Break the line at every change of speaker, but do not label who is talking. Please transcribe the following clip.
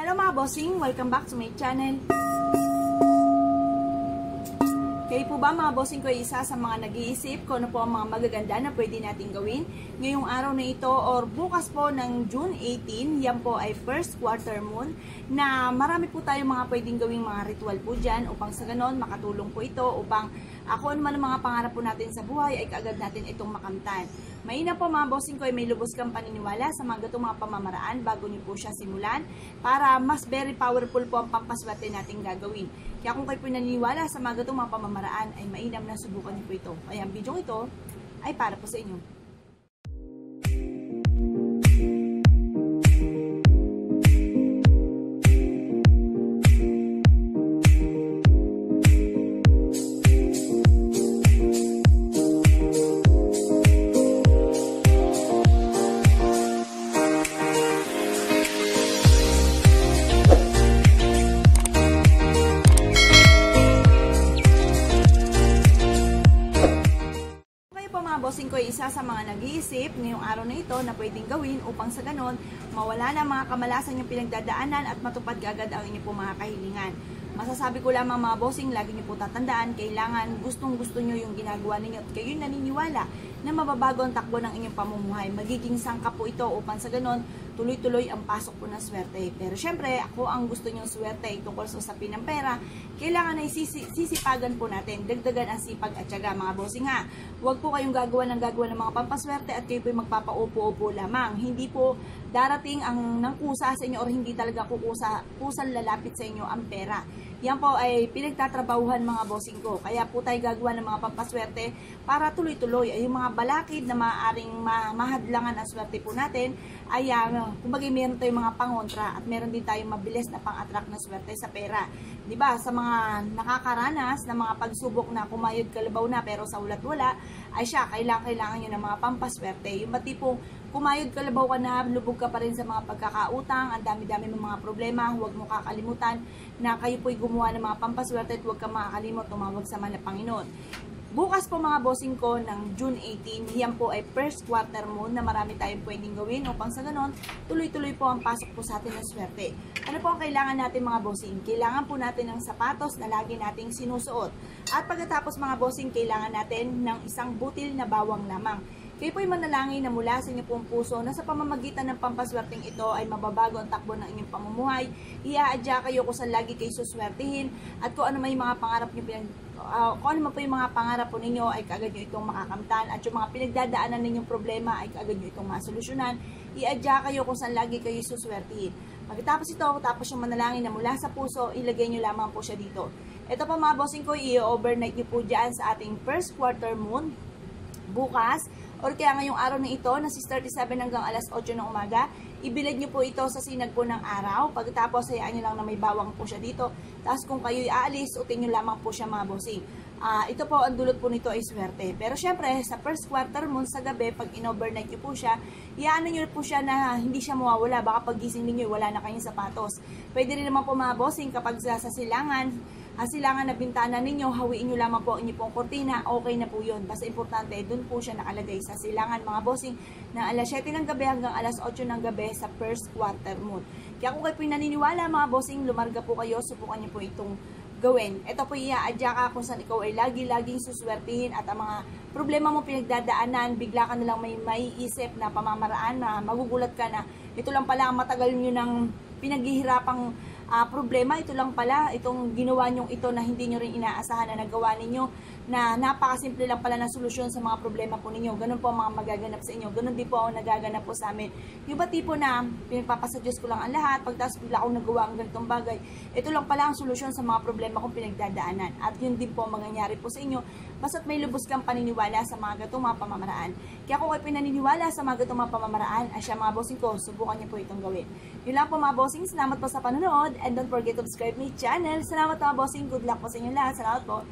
Hello mga bossing! Welcome back to my channel. Kayo po ba mga bossing ko isa sa mga nag-iisip kung ano po ang mga magaganda na pwede natin gawin ngayong araw na ito or bukas po ng June 18, yan po ay first quarter moon na marami po tayong mga pwedeng gawing mga ritual po dyan upang sa ganon makatulong po ito upang ako naman ang mga pangarap po natin sa buhay ay kaagad natin itong makamtan. Maina po mga bossing ko ay may lubos kang paniniwala sa mga gatong mga pamamaraan bago niyo po siya simulan para mas very powerful po ang pampaswerte natin gagawin. Kaya kung kayo po naniniwala sa mga gatong mga pamamaraan ay mainam na subukan niyo po ito. Kaya ang video ito ay para po sa inyo. Ko ay isa sa mga nag-iisip ngayong araw na ito na pwedeng gawin upang sa ganon mawala na mga kamalasan yung pinagdadaanan at matupad agad ang inyo po mga kahilingan. Masasabi ko lamang mga bossing, lagi niyo po tatandaan, kailangan gustong gusto niyo yung ginagawa ninyo at kayo naniniwala na mababago ang takbo ng inyong pamumuhay. Magiging sangka po ito upang sa ganon tuloy-tuloy ang pasok po ng swerte. Pero syempre, ako ang gusto niyong swerte tungkol sa usapin ng pera, kailangan ay sisi, sisipagan po natin, dagdagan ang sipag at syaga mga bossing ha. Huwag po kayong gagawa ng gagawa ng mga pampaswerte at kayo po magpapaupo-upo lamang. Hindi po darating ang nangkusa sa inyo or hindi talaga kukusa, kusang lalapit sa inyo ang pera. Yan po ay pinagtatrabahuhan mga bossing ko. Kaya po tayo gagawa ng mga pampaswerte para tuloy-tuloy. Ay yung mga balakid na maaaring ma mahadlangan ang swerte po natin, ay uh, kumbaga meron tayong mga pangontra at meron din tayong mabilis na pang-attract na swerte sa pera. 'Di ba? Sa mga nakakaranas na mga pagsubok na kumayod kalabaw na pero sa ulat wala, ay siya kailangan kailangan niyo ng mga pampaswerte. Yung ba tipong kumayod kalabaw ka na, lubog ka pa rin sa mga pagkakautang, ang dami-dami ng mga problema, huwag mo kakalimutan na kayo po'y gumawa ng mga pampaswerte at huwag ka makakalimot tumawag sa mga Panginoon. Bukas po mga bossing ko ng June 18, yan po ay first quarter moon na marami tayong pwedeng gawin upang sa ganon, tuloy-tuloy po ang pasok po sa atin ng swerte. Ano po ang kailangan natin mga bossing? Kailangan po natin ng sapatos na lagi nating sinusuot. At pagkatapos mga bossing, kailangan natin ng isang butil na bawang lamang. Kayo po'y manalangin na mula sa inyong pong puso na sa pamamagitan ng pampaswerteng ito ay mababago ang takbo ng inyong pamumuhay. Iaadya kayo kung saan lagi kayo suswertihin at kung ano may mga pangarap nyo pinag uh, kung ano man po yung mga pangarap po ninyo ay kaagad nyo itong makakamtan at yung mga pinagdadaanan ninyong problema ay kaagad nyo itong masolusyonan. Iadya kayo kung saan lagi kayo suswertihin. Pagkatapos ito, tapos yung manalangin na mula sa puso, ilagay nyo lamang po siya dito. Ito pa mga bossing ko, i-overnight nyo po dyan sa ating first quarter moon bukas or kaya ngayong araw na ito na 6.37 hanggang alas 8 ng umaga, ibilad nyo po ito sa sinag po ng araw. Pagkatapos, hayaan nyo lang na may bawang po siya dito. Tapos kung kayo'y aalis, utin nyo lamang po siya mga bossing. Uh, ito po, ang dulot po nito ay swerte. Pero syempre, sa first quarter moon sa gabi, pag in-overnight nyo po siya, iyaano nyo po siya na hindi siya mawawala. Baka pagising ninyo, wala na kayong sapatos. Pwede rin naman po mga bossing kapag sa silangan, ang silangan na bintana ninyo, hawiin nyo lamang po ang inyong pong kortina, okay na po yun. Basta importante, dun po siya nakalagay sa silangan mga bossing ng alas 7 ng gabi hanggang alas 8 ng gabi sa first quarter moon. Kaya kung kayo po naniniwala mga bossing, lumarga po kayo, subukan nyo po itong gawin. Ito po iaadya ka kung saan ikaw ay lagi-laging suswertihin at ang mga problema mo pinagdadaanan, bigla ka nalang may maiisip na pamamaraan na magugulat ka na ito lang pala matagal nyo ng pinaghihirapang uh, problema. Ito lang pala, itong ginawa nyong ito na hindi nyo rin inaasahan na nagawa ninyo na napakasimple lang pala ng solusyon sa mga problema po ninyo. Ganun po ang mga magaganap sa inyo. Ganun din po ang nagaganap po sa amin. Yung ba tipo na pinagpapasuggest ko lang ang lahat, pagtas bigla akong nagawa ang ganitong bagay, ito lang pala ang solusyon sa mga problema kong pinagdadaanan. At yun din po ang mangyayari po sa inyo. Basta't may lubos kang paniniwala sa mga gatong mga pamamaraan. Kaya kung kayo pinaniniwala sa mga gatong mga pamamaraan, ay siya mga bossing ko, subukan niyo po itong gawin. Yun lang po mga bossing. Salamat po sa panonood. And don't forget to subscribe my channel. Salamat mga bossing. Good luck po sa inyo lahat. Salamat po.